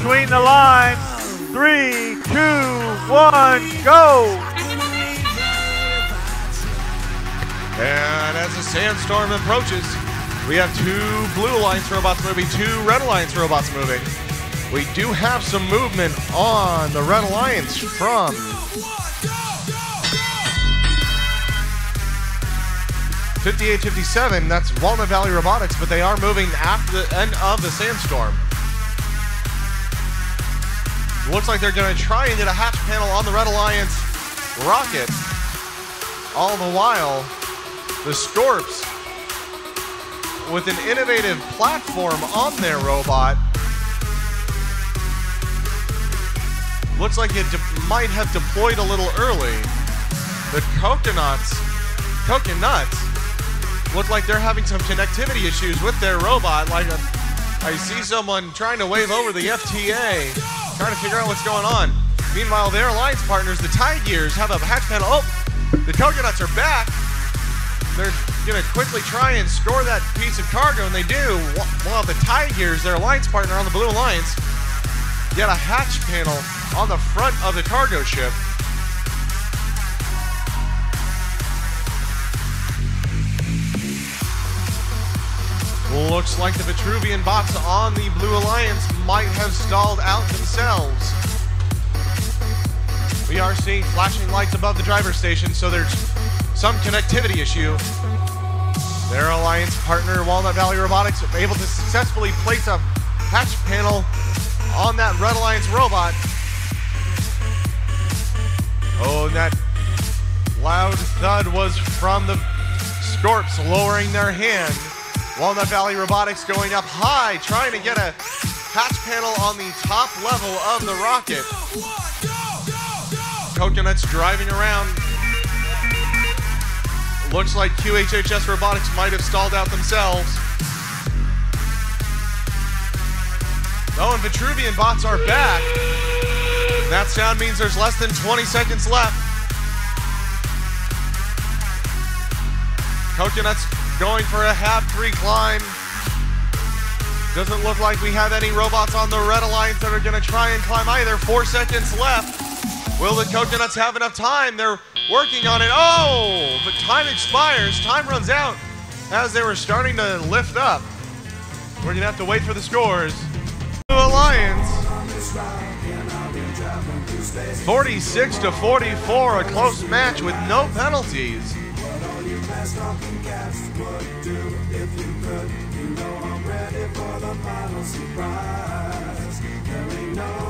between the lines. Three, two, one, go! And as the sandstorm approaches, we have two Blue Alliance robots moving, two Red Alliance robots moving. We do have some movement on the Red Alliance from 5857. That's Walnut Valley Robotics, but they are moving after the end of the sandstorm. Looks like they're going to try and get a hatch panel on the Red Alliance rocket. All the while, the Scorps, with an innovative platform on their robot, looks like it might have deployed a little early. The coconuts, coconuts, look like they're having some connectivity issues with their robot. Like a, I see someone trying to wave over the FTA, trying to figure out what's going on. Meanwhile, their alliance partners, the Tide Gears, have a hatch panel. Oh, the coconuts are back. They're gonna quickly try and score that piece of cargo, and they do. While the Tide Gears, their alliance partner on the Blue Alliance, get a hatch panel on the front of the cargo ship. Looks like the Vitruvian bots on the Blue Alliance might have stalled out themselves. We are seeing flashing lights above the driver's station, so there's some connectivity issue. Their alliance partner, Walnut Valley Robotics, able to successfully place a hatch panel on that Red Alliance robot. Oh, and that loud thud was from the Scorps lowering their hand. Walnut Valley Robotics going up high, trying to get a hatch panel on the top level of the rocket. Coconuts driving around. Looks like QHHS Robotics might have stalled out themselves. Oh, and Vitruvian bots are back. That sound means there's less than 20 seconds left. Coconuts going for a HAB-three climb. Doesn't look like we have any robots on the Red Alliance that are going to try and climb either. Four seconds left. Will the Coconuts have enough time? They're working on it. Oh, but time expires. Time runs out as they were starting to lift up. We're to have to wait for the scores. Alliance. 46 to 44, a close match with no penalties you fast talking cats would do if you could. You know I'm ready for the final surprise. There ain't no